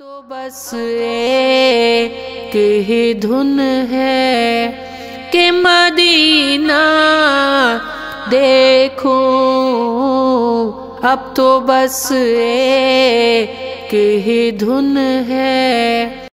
तो बस एक ही धुन है कि मदीना देखूँ। अब तो बस एक ही धुन है।